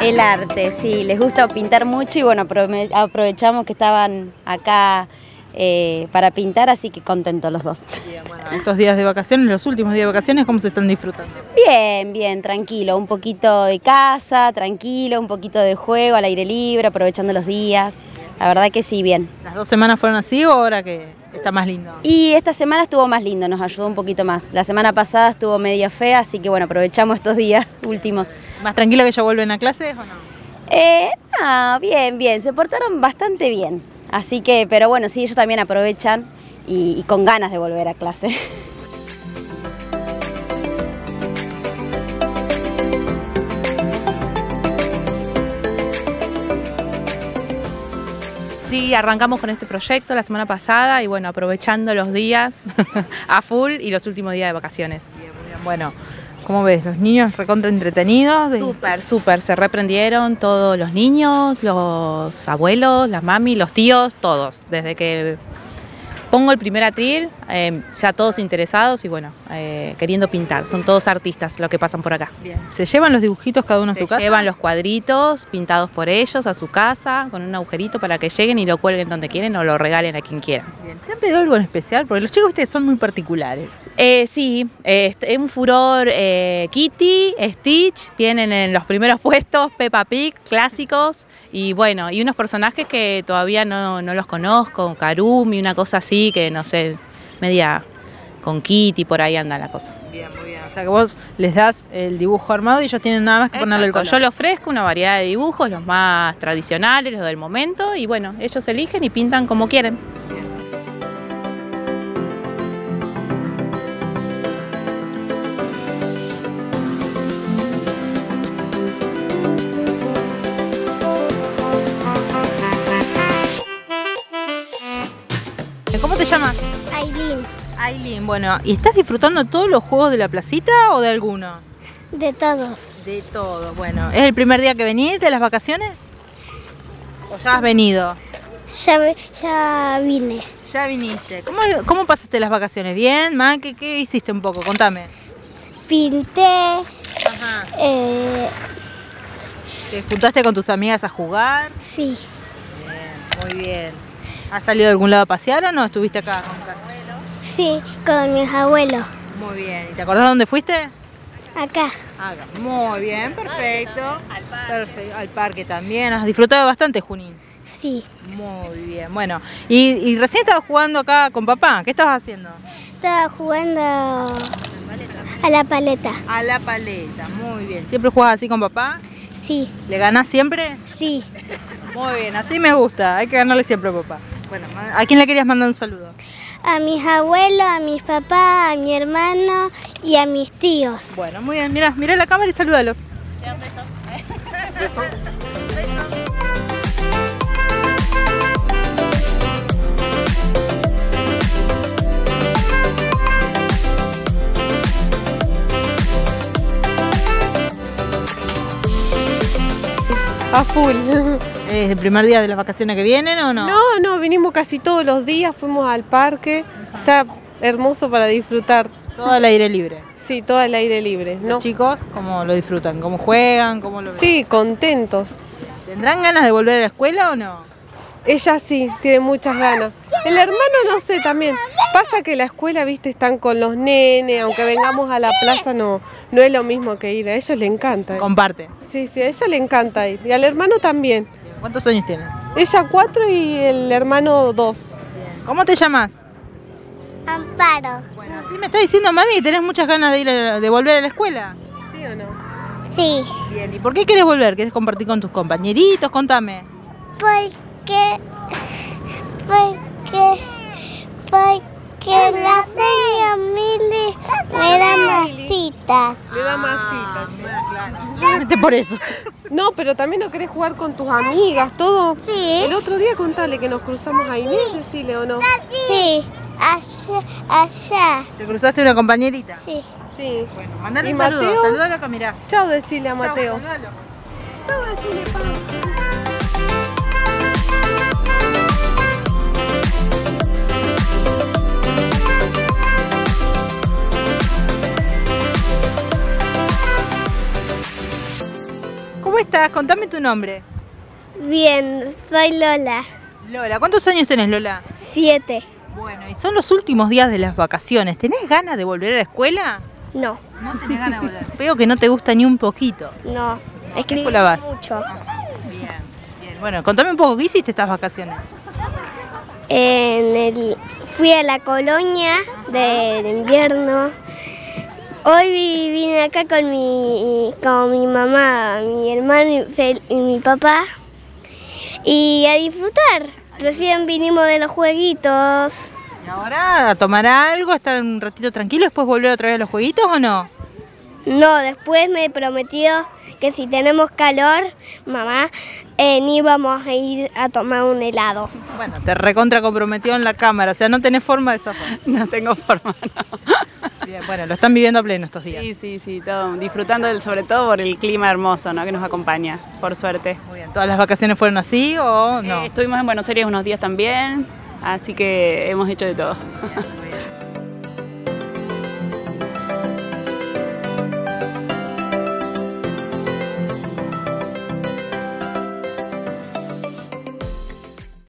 El arte, sí, les gusta pintar mucho y bueno, aprovechamos que estaban acá eh, para pintar, así que contentos los dos. estos días de vacaciones, los últimos días de vacaciones, ¿cómo se están disfrutando? Bien, bien, tranquilo, un poquito de casa, tranquilo, un poquito de juego al aire libre, aprovechando los días. La verdad que sí, bien. ¿Las dos semanas fueron así o ahora que está más lindo? Y esta semana estuvo más lindo, nos ayudó un poquito más. La semana pasada estuvo media fea, así que bueno, aprovechamos estos días últimos. ¿Más tranquilo que ya vuelven a clases o no? Eh, no, bien, bien, se portaron bastante bien. Así que, pero bueno, sí, ellos también aprovechan y, y con ganas de volver a clase. Sí, arrancamos con este proyecto la semana pasada y bueno, aprovechando los días a full y los últimos días de vacaciones. Bueno, ¿cómo ves? ¿Los niños recontra entretenidos? Súper, súper, se reprendieron todos los niños, los abuelos, las mami, los tíos, todos, desde que pongo el primer atril, eh, ya todos interesados y bueno, eh, queriendo pintar. Son todos artistas los que pasan por acá. ¿Se llevan los dibujitos cada uno a su casa? Se llevan los cuadritos pintados por ellos a su casa con un agujerito para que lleguen y lo cuelguen donde quieren o lo regalen a quien quieran. ¿Te han pedido algo en especial? Porque los chicos ustedes son muy particulares. Eh, sí, es un furor Kitty, Stitch, vienen en los primeros puestos, Peppa Pig, clásicos y bueno, y unos personajes que todavía no, no los conozco, Karumi, una cosa así que no sé, media con Kitty, por ahí anda la cosa. Bien, muy bien. O sea que vos les das el dibujo armado y ellos tienen nada más que ponerle el color. Yo le ofrezco una variedad de dibujos, los más tradicionales, los del momento, y bueno, ellos eligen y pintan como quieren. ¿Cómo te llamas? Aileen. Aileen, bueno, ¿y estás disfrutando todos los juegos de la placita o de alguno? De todos. De todos, bueno. ¿Es el primer día que venís de las vacaciones? ¿O ya has venido? Ya, ya vine. Ya viniste. ¿Cómo, ¿Cómo, pasaste las vacaciones? ¿Bien? ¿Ma? ¿Qué, ¿Qué, hiciste un poco? Contame. Pinté. Ajá. Eh... ¿Te juntaste con tus amigas a jugar? Sí. Bien, muy bien. ¿Has salido de algún lado a pasear o no? ¿Estuviste acá con Carmelo? Sí, con mis abuelos. Muy bien. ¿Y te acordás dónde fuiste? Acá. Acá. Muy bien, perfecto. Al parque. Perfecto. Al parque también. ¿Has disfrutado bastante, Junín? Sí. Muy bien. Bueno, y, y recién estabas jugando acá con papá. ¿Qué estabas haciendo? Estaba jugando a la paleta. A la paleta, muy bien. ¿Siempre jugás así con papá? Sí. ¿Le ganás siempre? Sí. Muy bien, así me gusta. Hay que ganarle siempre a papá. Bueno, ¿a quién le querías mandar un saludo? A mis abuelos, a mis papás, a mi hermano y a mis tíos. Bueno, muy bien. Mira, mira la cámara y salúdalos. beso. A full. ¿Es el primer día de las vacaciones que vienen o no? No, no, vinimos casi todos los días, fuimos al parque. Está hermoso para disfrutar. Todo al aire libre. Sí, todo al aire libre. ¿Los chicos cómo lo disfrutan? ¿Cómo juegan? ¿Cómo lo Sí, contentos. ¿Tendrán ganas de volver a la escuela o no? Ella sí, tiene muchas ganas. El hermano no sé también. Pasa que la escuela, viste, están con los nenes, aunque vengamos a la plaza no, no es lo mismo que ir. A ellos le encanta. Comparte. Sí, sí, a ella le encanta ir. Y al hermano también. ¿Cuántos años tiene? Ella cuatro y el hermano dos. ¿Cómo te llamas? Amparo. Bueno, así me está diciendo mami que tenés muchas ganas de ir de volver a la escuela. ¿Sí o no? Sí. Bien, ¿y por qué quieres volver? ¿Quieres compartir con tus compañeritos? Contame. Porque, porque, porque la señora Mili me da masita. Le da masita. Ah, claro. por eso. No, pero también no querés jugar con tus amigas, todo. Sí. El otro día contale que nos cruzamos a Inés, decile o no. Sí, allá, allá. ¿Te cruzaste una compañerita? Sí. Sí. Bueno, mandale ¿Y un saludo, Mateo? saludalo acá, mirá. Chao, decile a Mateo. Chau, saludalo. Chao, decile, pa. Estás? Contame tu nombre. Bien, soy Lola. Lola, ¿cuántos años tenés, Lola? Siete. Bueno, y son los últimos días de las vacaciones. ¿Tenés ganas de volver a la escuela? No, No tenés ganas de volver. Veo que no te gusta ni un poquito. no. Escribí escuela vas? mucho. Bien, bien. Bueno, contame un poco, ¿qué hiciste estas vacaciones? En el, fui a la colonia de, de invierno. Hoy vi- vine acá con mi, con mi mamá, mi hermano y, mi papá. Y a disfrutar. Recién vinimos de los jueguitos. ¿Y ahora a tomar algo, estar un ratito tranquilo, después volver otra vez a los jueguitos o no? No, después me prometió que si tenemos calor, mamá, eh, ni íbamos a ir a tomar un helado. Bueno, te recontra comprometió en la cámara, o sea, no tenés forma de zafar. No tengo forma, no. Bien, bueno, lo están viviendo a pleno estos días. Sí, sí, sí, todo, disfrutando del- sobre todo por el clima hermoso ¿no? que nos acompaña, por suerte. Muy bien, ¿todas las vacaciones fueron así o no? Eh, estuvimos en Buenos Aires unos días también, así que hemos hecho de todo. Muy bien.